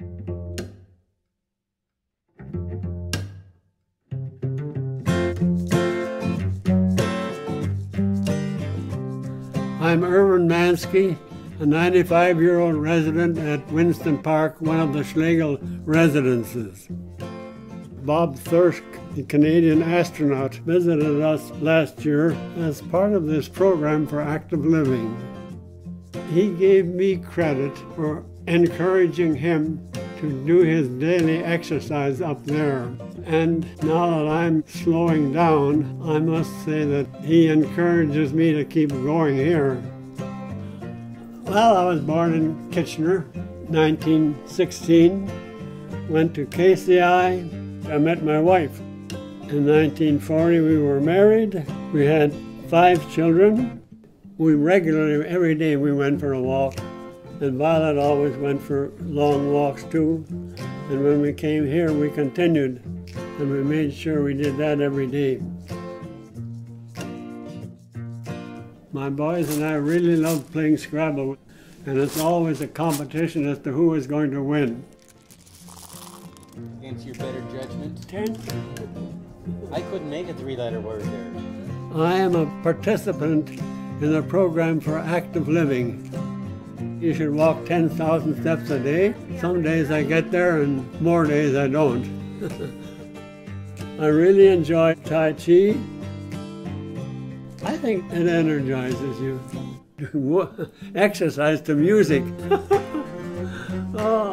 I'm Irvin Mansky, a 95 year old resident at Winston Park, one of the Schlegel residences. Bob Thirsk, the Canadian astronaut, visited us last year as part of this program for active living. He gave me credit for encouraging him to do his daily exercise up there. And now that I'm slowing down, I must say that he encourages me to keep going here. Well, I was born in Kitchener, 1916. Went to KCI. I met my wife. In 1940, we were married. We had five children. We regularly, every day, we went for a walk. And Violet always went for long walks too. And when we came here, we continued. And we made sure we did that every day. My boys and I really love playing Scrabble, and it's always a competition as to who is going to win. Against your better judgment? Ten. I couldn't make a three letter word there. I am a participant in the program for active living. You should walk 10,000 steps a day. Some days I get there and more days I don't. I really enjoy Tai Chi. I think it energizes you. Exercise to music. oh.